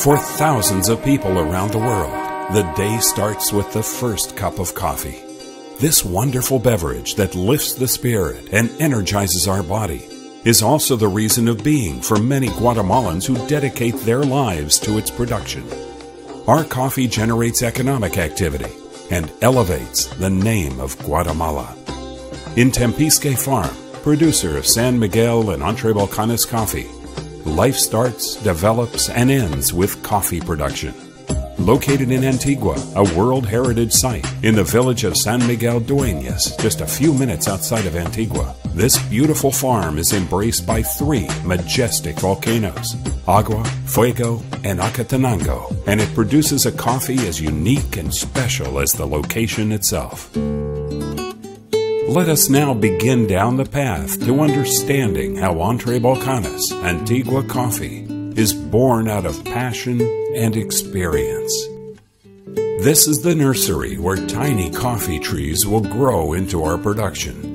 For thousands of people around the world, the day starts with the first cup of coffee. This wonderful beverage that lifts the spirit and energizes our body is also the reason of being for many Guatemalans who dedicate their lives to its production. Our coffee generates economic activity and elevates the name of Guatemala. In Tempisque Farm, producer of San Miguel and Entre Volcanes coffee, life starts, develops, and ends with coffee production. Located in Antigua, a World Heritage Site in the village of San Miguel Dueñas, just a few minutes outside of Antigua, this beautiful farm is embraced by three majestic volcanoes Agua, Fuego, and Acatenango, and it produces a coffee as unique and special as the location itself. Let us now begin down the path to understanding how Entre Volcanes, Antigua Coffee, is born out of passion and experience. This is the nursery where tiny coffee trees will grow into our production.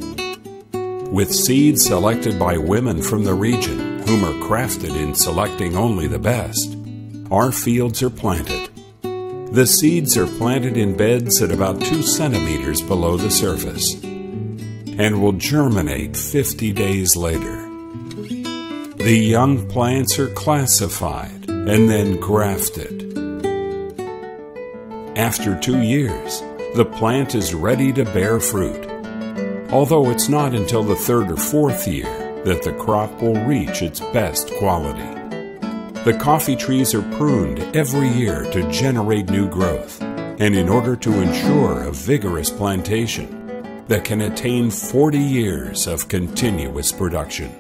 With seeds selected by women from the region, whom are crafted in selecting only the best, our fields are planted. The seeds are planted in beds at about 2 centimeters below the surface and will germinate 50 days later. The young plants are classified and then grafted. After two years, the plant is ready to bear fruit, although it's not until the third or fourth year that the crop will reach its best quality. The coffee trees are pruned every year to generate new growth, and in order to ensure a vigorous plantation that can attain 40 years of continuous production.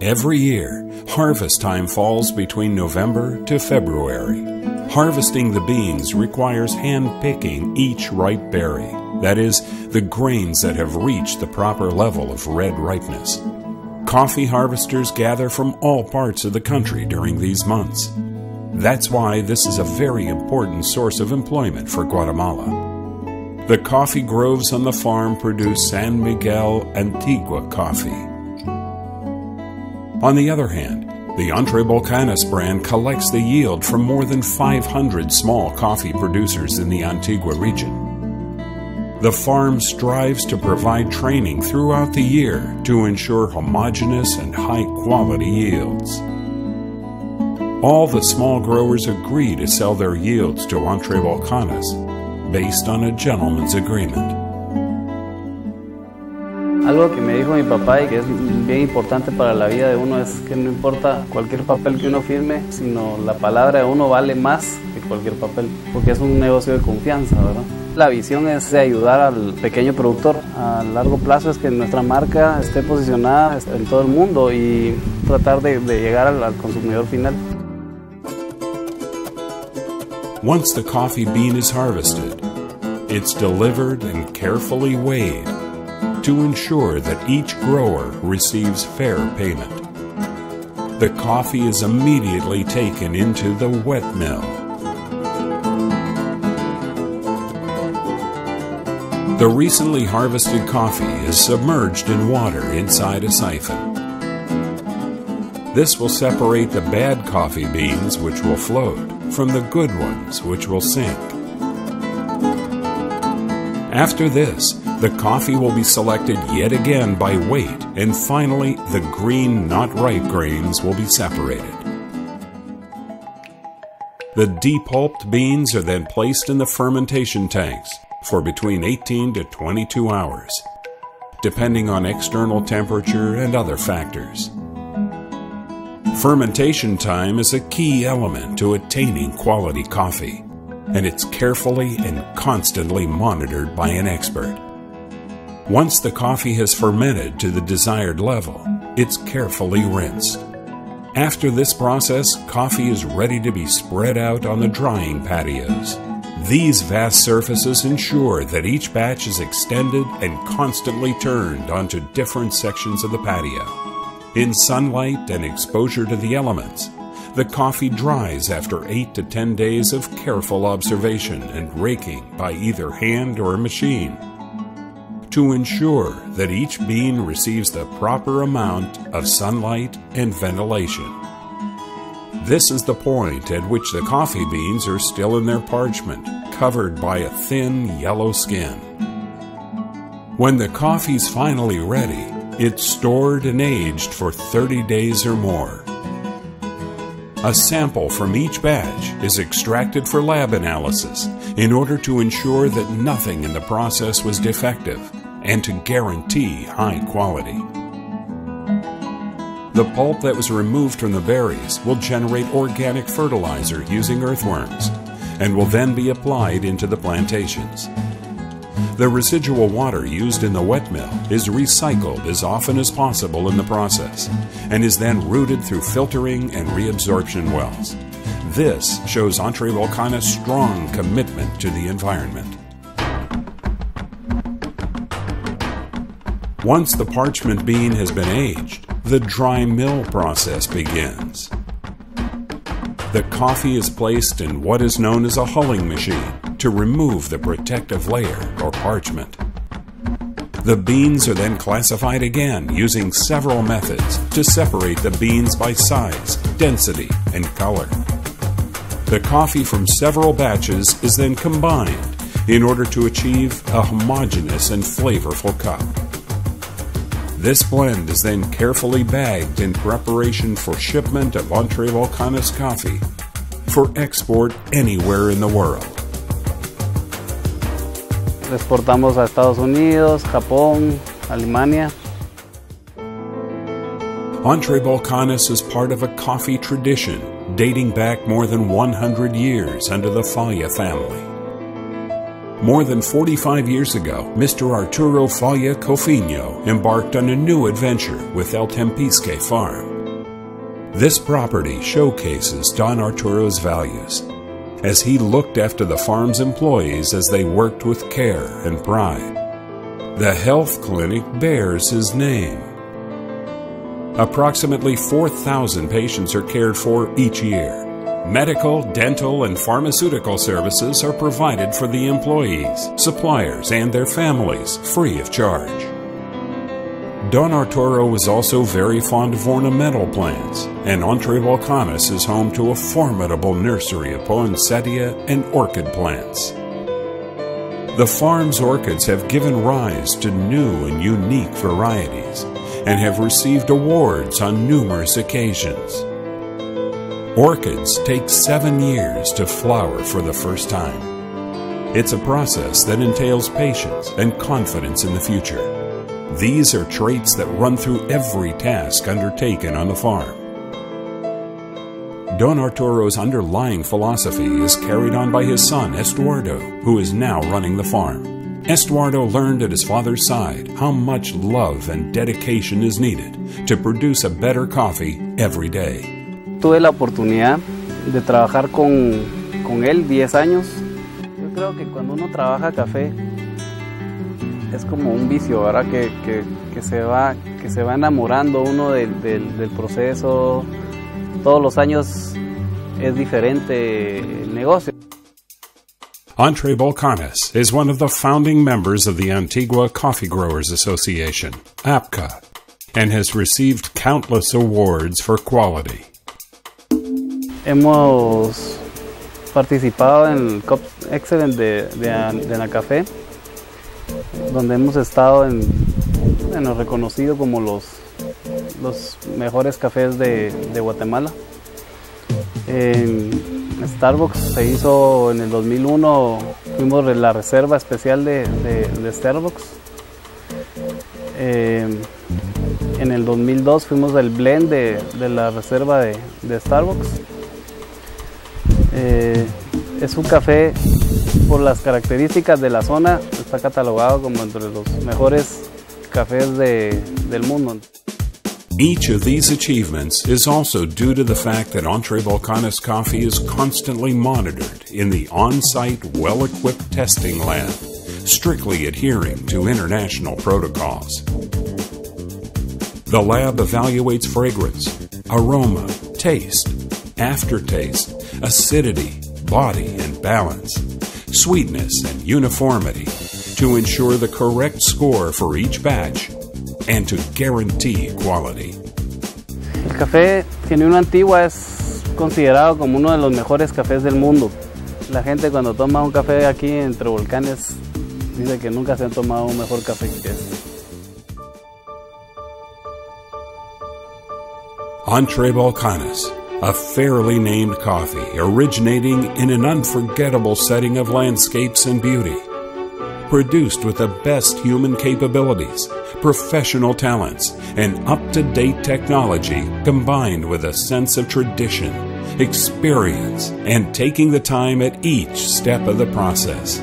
Every year, harvest time falls between November to February. Harvesting the beans requires hand picking each ripe berry, that is, the grains that have reached the proper level of red ripeness. Coffee harvesters gather from all parts of the country during these months. That's why this is a very important source of employment for Guatemala. The coffee groves on the farm produce San Miguel Antigua coffee. On the other hand, the Entre Volcanes brand collects the yield from more than 500 small coffee producers in the Antigua region. The farm strives to provide training throughout the year to ensure homogeneous and high quality yields. All the small growers agree to sell their yields to Entre Volcanes based on a gentleman's agreement. Algo que me dijo mi papá y que es bien importante para la vida de uno es que no importa cualquier papel que uno firme, sino la palabra de uno vale más que cualquier papel, porque es un negocio de confianza, ¿verdad? La visión es de ayudar al pequeño productor. A largo plazo es que nuestra marca esté posicionada en todo el mundo y tratar de, de llegar al, al consumidor final. Once the coffee bean is harvested, it's delivered and carefully weighed to ensure that each grower receives fair payment. The coffee is immediately taken into the wet mill. The recently harvested coffee is submerged in water inside a siphon. This will separate the bad coffee beans, which will float, from the good ones, which will sink. After this, the coffee will be selected yet again by weight, and finally, the green, not ripe grains will be separated. The depulped beans are then placed in the fermentation tanks for between 18 to 22 hours, depending on external temperature and other factors. Fermentation time is a key element to attaining quality coffee, and it's carefully and constantly monitored by an expert. Once the coffee has fermented to the desired level, it's carefully rinsed. After this process, coffee is ready to be spread out on the drying patios. These vast surfaces ensure that each batch is extended and constantly turned onto different sections of the patio. In sunlight and exposure to the elements, the coffee dries after 8 to 10 days of careful observation and raking by either hand or machine to ensure that each bean receives the proper amount of sunlight and ventilation. This is the point at which the coffee beans are still in their parchment, covered by a thin yellow skin. When the coffee's finally ready, it's stored and aged for 30 days or more. A sample from each batch is extracted for lab analysis in order to ensure that nothing in the process was defective and to guarantee high quality. The pulp that was removed from the berries will generate organic fertilizer using earthworms and will then be applied into the plantations. The residual water used in the wet mill is recycled as often as possible in the process and is then routed through filtering and reabsorption wells. This shows Entre Volcana's strong commitment to the environment. Once the parchment bean has been aged, the dry mill process begins. The coffee is placed in what is known as a hulling machine to remove the protective layer or parchment. The beans are then classified again using several methods to separate the beans by size, density, and color. The coffee from several batches is then combined in order to achieve a homogeneous and flavorful cup. This blend is then carefully bagged in preparation for shipment of Entre Volcanes coffee for export anywhere in the world. Exportamos a Estados Unidos, Japón, Alemania. Entre Volcanes is part of a coffee tradition dating back more than 100 years under the Falla family. More than 45 years ago, Mr. Arturo Falla Cofino embarked on a new adventure with El Tempisque Farm. This property showcases Don Arturo's values as he looked after the farm's employees as they worked with care and pride. The health clinic bears his name. Approximately 4,000 patients are cared for each year. Medical, dental, and pharmaceutical services are provided for the employees, suppliers, and their families free of charge. Don Arturo was also very fond of ornamental plants, and Entre Volcanes is home to a formidable nursery of poinsettia and orchid plants. The farm's orchids have given rise to new and unique varieties and have received awards on numerous occasions. Orchids take seven years to flower for the first time. It's a process that entails patience and confidence in the future. These are traits that run through every task undertaken on the farm. Don Arturo's underlying philosophy is carried on by his son, Estuardo, who is now running the farm. Estuardo learned at his father's side how much love and dedication is needed to produce a better coffee every day. Tuve la oportunidad de trabajar con, con él 10 años. Yo creo que cuando uno trabaja café, es como un vicio, ¿verdad? Que, que, que, se, va, que se va enamorando uno del, del, del, proceso. Todos los años es diferente el negocio. Entre Volcanes is one of the founding members of the Antigua Coffee Growers Association, APCA, and has received countless awards for quality. Hemos participado en el Cup Excellent de, de, de la Café donde hemos estado en, bueno, reconocido como los, los mejores cafés de, Guatemala. En Starbucks se hizo en el 2001, fuimos la reserva especial de, Starbucks. Eh, en el 2002 fuimos el blend de, de la reserva de, Starbucks. Eh, es un café por las características de la zona, está catalogado como entre los mejores cafés de, del mundo. Each of these achievements is also due to the fact that Entre Volcanes coffee is constantly monitored in the on site, well equipped testing lab, strictly adhering to international protocols. The lab evaluates fragrance, aroma, taste, aftertaste, acidity, body, and balance, sweetness, and uniformity to ensure the correct score for each batch and to guarantee quality. El café genuino antigua es considerado como uno de los mejores cafés del mundo. La gente cuando toma un café aquí entre volcanes dice que nunca se han tomado un mejor café que este. Entre Volcanes, a fairly named coffee originating in an unforgettable setting of landscapes and beauty. Produced with the best human capabilities, professional talents, and up to date technology combined with a sense of tradition, experience, and taking the time at each step of the process.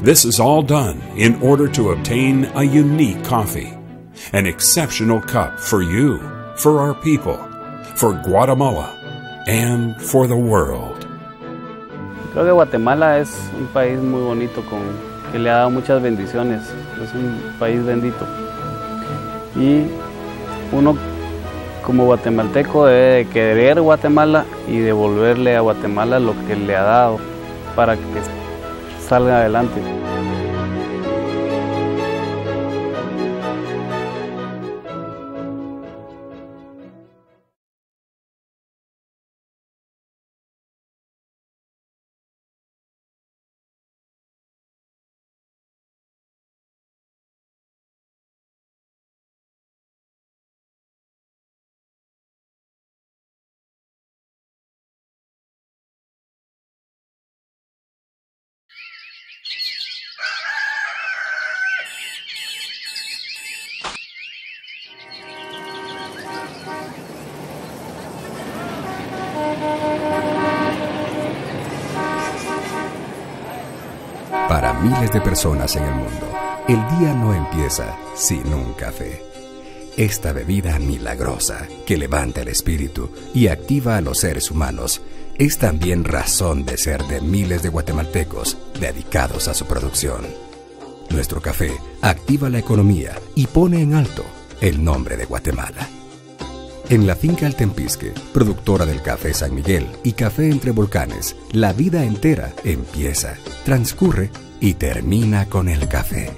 This is all done in order to obtain a unique coffee, an exceptional cup for you, for our people, for Guatemala, and for the world. Creo que Guatemala es un país muy bonito con, que le ha dado muchas bendiciones. Es un país bendito. Y uno como guatemalteco debe de querer Guatemala y devolverle a Guatemala lo que le ha dado para que salga adelante. Miles de personas en el mundo, el día no empieza sin un café. Esta bebida milagrosa que levanta el espíritu y activa a los seres humanos es también razón de ser de miles de guatemaltecos dedicados a su producción. Nuestro café activa la economía y pone en alto el nombre de Guatemala. En la finca Altempisque, productora del café San Miguel y café entre volcanes, la vida entera empieza, transcurre y termina con el café.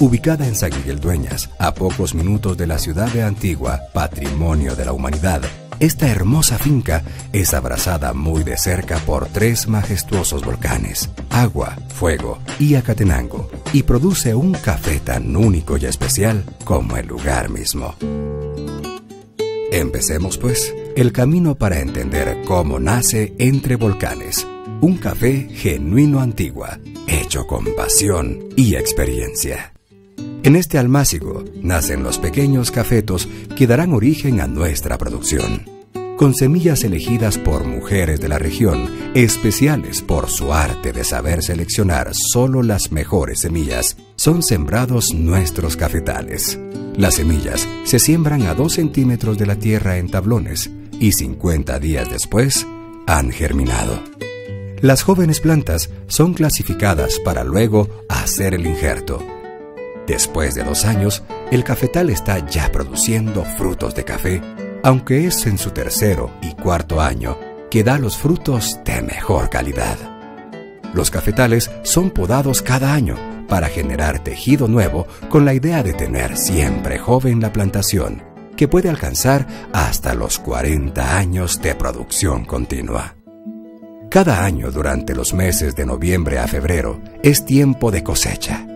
Ubicada en San Miguel Dueñas, a pocos minutos de la ciudad de Antigua, patrimonio de la humanidad, esta hermosa finca es abrazada muy de cerca por tres majestuosos volcanes, Agua, Fuego y Acatenango, y produce un café tan único y especial como el lugar mismo. Empecemos pues el camino para entender cómo nace Entre Volcanes, un café genuino antigua, hecho con pasión y experiencia. En este almácigo nacen los pequeños cafetos que darán origen a nuestra producción. Con semillas elegidas por mujeres de la región, especiales por su arte de saber seleccionar solo las mejores semillas, son sembrados nuestros cafetales. Las semillas se siembran a 2 centímetros de la tierra en tablones y 50 días después han germinado. Las jóvenes plantas son clasificadas para luego hacer el injerto. Después de dos años, el cafetal está ya produciendo frutos de café, aunque es en su tercero y cuarto año que da los frutos de mejor calidad. Los cafetales son podados cada año para generar tejido nuevo con la idea de tener siempre joven la plantación, que puede alcanzar hasta los 40 años de producción continua. Cada año durante los meses de noviembre a febrero es tiempo de cosecha.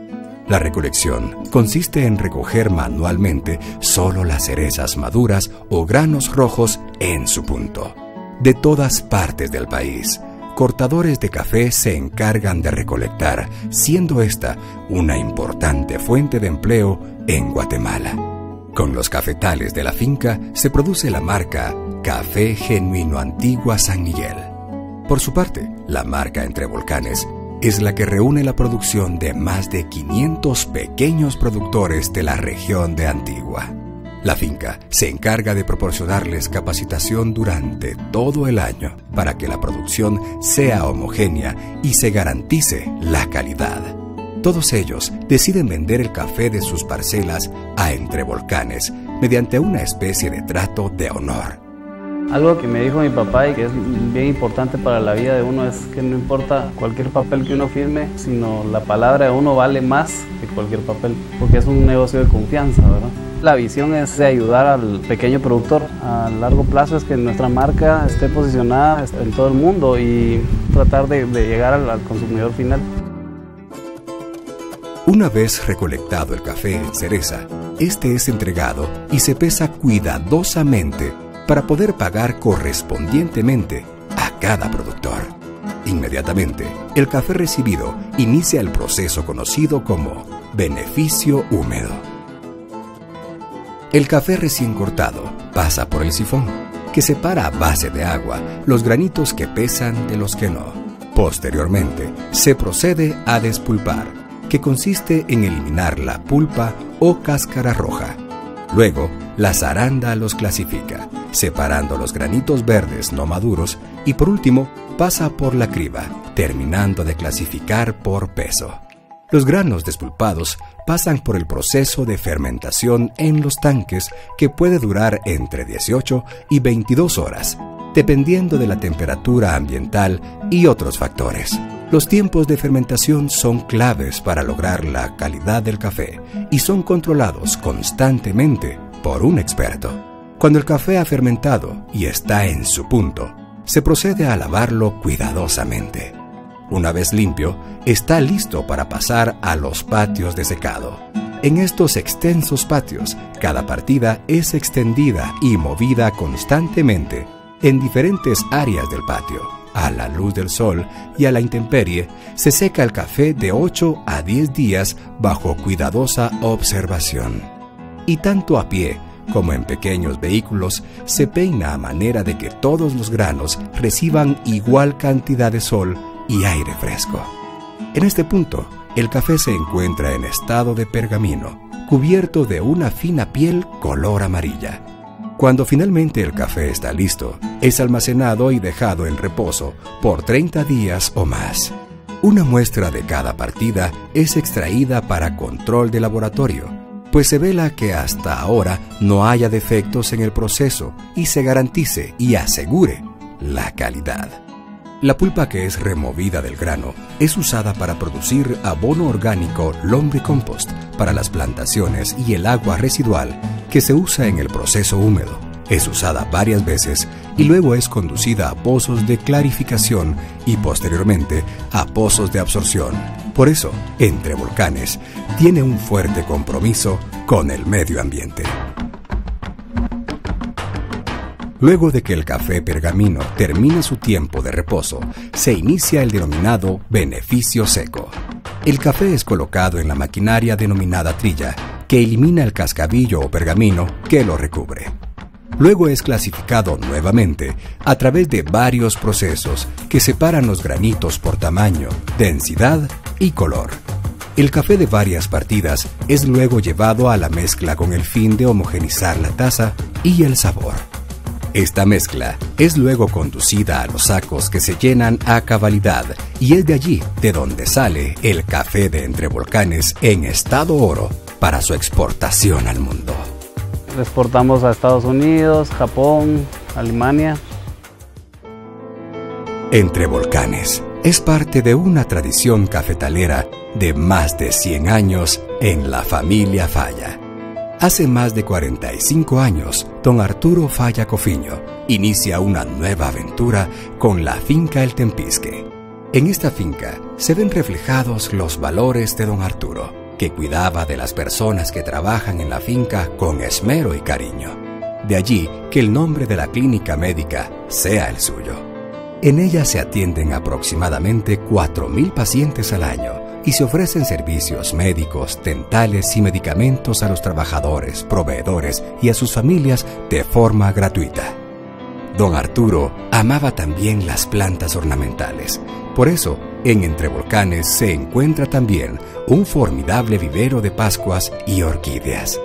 La recolección consiste en recoger manualmente solo las cerezas maduras o granos rojos en su punto, de todas partes del país, cortadores de café se encargan de recolectar, siendo esta una importante fuente de empleo en Guatemala. Con los cafetales de la finca se produce la marca Café Genuino Antigua San Miguel. Por su parte, la marca Entre Volcanes es la que reúne la producción de más de 500 pequeños productores de la región de Antigua. La finca se encarga de proporcionarles capacitación durante todo el año para que la producción sea homogénea y se garantice la calidad. Todos ellos deciden vender el café de sus parcelas a Entre Volcanes mediante una especie de trato de honor. Algo que me dijo mi papá y que es bien importante para la vida de uno es que no importa cualquier papel que uno firme, sino la palabra de uno vale más que cualquier papel, porque es un negocio de confianza, ¿verdad? La visión es de ayudar al pequeño productor. A largo plazo es que nuestra marca esté posicionada en todo el mundo y tratar de, llegar al, al consumidor final. Una vez recolectado el café en cereza, este es entregado y se pesa cuidadosamente para poder pagar correspondientemente a cada productor. Inmediatamente, el café recibido inicia el proceso conocido como beneficio húmedo. El café recién cortado pasa por el sifón, que separa a base de agua los granitos que pesan de los que no. Posteriormente, se procede a despulpar, que consiste en eliminar la pulpa o cáscara roja. Luego, la zaranda los clasifica, separando los granitos verdes no maduros y por último pasa por la criba, terminando de clasificar por peso. Los granos despulpados pasan por el proceso de fermentación en los tanques que puede durar entre 18 y 22 horas, dependiendo de la temperatura ambiental y otros factores. Los tiempos de fermentación son claves para lograr la calidad del café y son controlados constantemente por un experto. Cuando el café ha fermentado y está en su punto, se procede a lavarlo cuidadosamente. Una vez limpio, está listo para pasar a los patios de secado. En estos extensos patios, cada partida es extendida y movida constantemente en diferentes áreas del patio. A la luz del sol y a la intemperie, se seca el café de 8 a 10 días bajo cuidadosa observación. Y tanto a pie como en pequeños vehículos, se peina a manera de que todos los granos reciban igual cantidad de sol y aire fresco. En este punto, el café se encuentra en estado de pergamino, cubierto de una fina piel color amarilla. Cuando finalmente el café está listo, es almacenado y dejado en reposo por 30 días o más. Una muestra de cada partida es extraída para control de laboratorio pues se vela que hasta ahora no haya defectos en el proceso y se garantice y asegure la calidad. La pulpa que es removida del grano es usada para producir abono orgánico lombricompost para las plantaciones y el agua residual que se usa en el proceso húmedo. Es usada varias veces y luego es conducida a pozos de clarificación y posteriormente a pozos de absorción por eso, Entre Volcanes tiene un fuerte compromiso con el medio ambiente. Luego de que el café pergamino termine su tiempo de reposo, se inicia el denominado beneficio seco. El café es colocado en la maquinaria denominada trilla, que elimina el cascabillo o pergamino que lo recubre. Luego es clasificado nuevamente a través de varios procesos que separan los granitos por tamaño, densidad y color. El café de varias partidas es luego llevado a la mezcla con el fin de homogenizar la taza y el sabor. Esta mezcla es luego conducida a los sacos que se llenan a cabalidad y es de allí de donde sale el café de Entre Volcanes en estado oro para su exportación al mundo. Exportamos a Estados Unidos, Japón, Alemania. Entre Volcanes es parte de una tradición cafetalera de más de 100 años en la familia Falla. Hace más de 45 años, don Arturo Falla Cofiño inicia una nueva aventura con la finca El Tempisque. En esta finca se ven reflejados los valores de don Arturo, que cuidaba de las personas que trabajan en la finca con esmero y cariño. De allí que el nombre de la clínica médica sea el suyo. En ella se atienden aproximadamente 4.000 pacientes al año y se ofrecen servicios médicos, dentales y medicamentos a los trabajadores, proveedores y a sus familias de forma gratuita. Don Arturo amaba también las plantas ornamentales. Por eso, en Entre Volcanes se encuentra también un formidable vivero de pascuas y orquídeas.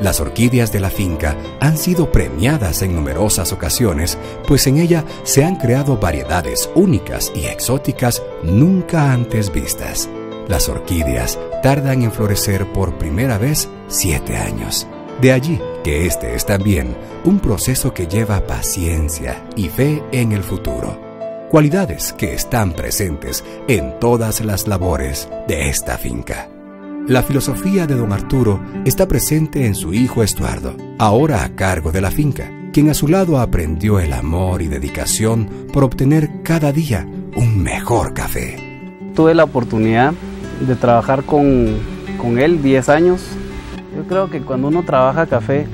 Las orquídeas de la finca han sido premiadas en numerosas ocasiones, pues en ella se han creado variedades únicas y exóticas nunca antes vistas. Las orquídeas tardan en florecer por primera vez siete años. De allí que este es también un proceso que lleva paciencia y fe en el futuro. Cualidades que están presentes en todas las labores de esta finca. La filosofía de don Arturo está presente en su hijo Estuardo, ahora a cargo de la finca, quien a su lado aprendió el amor y dedicación por obtener cada día un mejor café. Tuve la oportunidad de trabajar con, con él 10 años. Yo creo que cuando uno trabaja café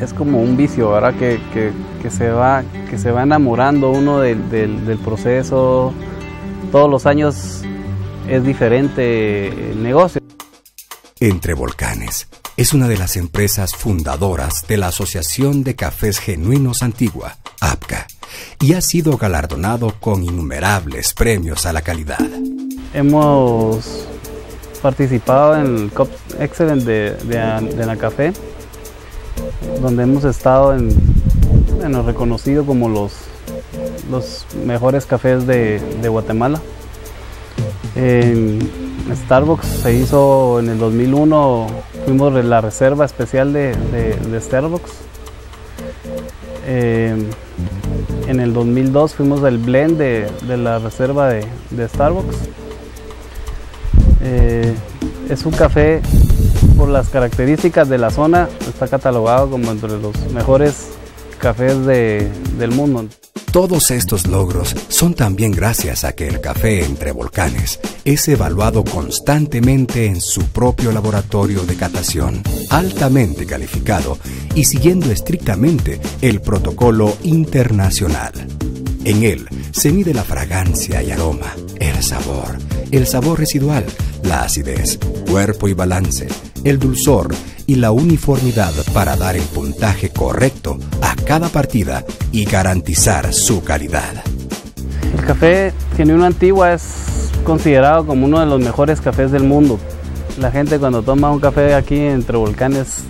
es como un vicio, ¿verdad? Que, que, que se, va, que se va enamorando uno del, del, del proceso. Todos los años es diferente el negocio. Entre Volcanes es una de las empresas fundadoras de la Asociación de Cafés Genuinos Antigua, APCA, y ha sido galardonado con innumerables premios a la calidad. Hemos participado en el COP Excellent de, de, de la Café, donde hemos estado en, bueno, reconocido como los, los mejores cafés de, Guatemala. En Starbucks se hizo en el 2001, fuimos la reserva especial de, Starbucks. Eh, en el 2002 fuimos del blend de, la reserva de, de Starbucks. Eh, es un café por las características de la zona, está catalogado como entre los mejores cafés de, del mundo. Todos estos logros son también gracias a que el café entre volcanes es evaluado constantemente en su propio laboratorio de catación, altamente calificado y siguiendo estrictamente el protocolo internacional. En él se mide la fragancia y aroma, el sabor, el sabor residual, la acidez, cuerpo y balance, el dulzor y la uniformidad para dar el puntaje correcto a cada partida y garantizar su calidad. El café genuino antigua es considerado como uno de los mejores cafés del mundo. La gente cuando toma un café aquí entre volcanes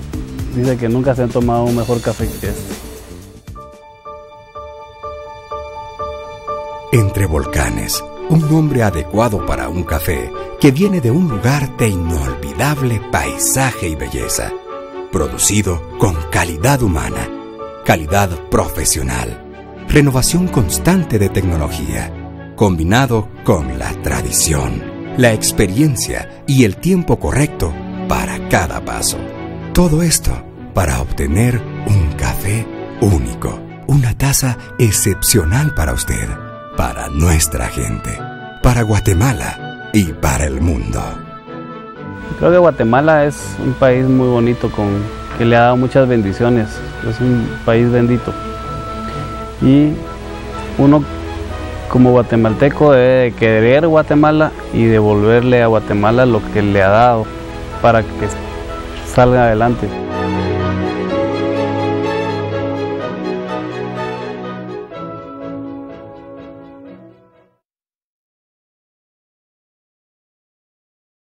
dice que nunca se han tomado un mejor café que este. Entre volcanes, un nombre adecuado para un café que viene de un lugar de inolvidable paisaje y belleza, producido con calidad humana, calidad profesional, renovación constante de tecnología, combinado con la tradición, la experiencia y el tiempo correcto para cada paso. Todo esto para obtener un café único, una taza excepcional para usted, para nuestra gente, para Guatemala y para el mundo. Creo que Guatemala es un país muy bonito con que le ha dado muchas bendiciones. Es un país bendito. Y uno como guatemalteco debe de querer Guatemala y devolverle a Guatemala lo que le ha dado para que salga adelante.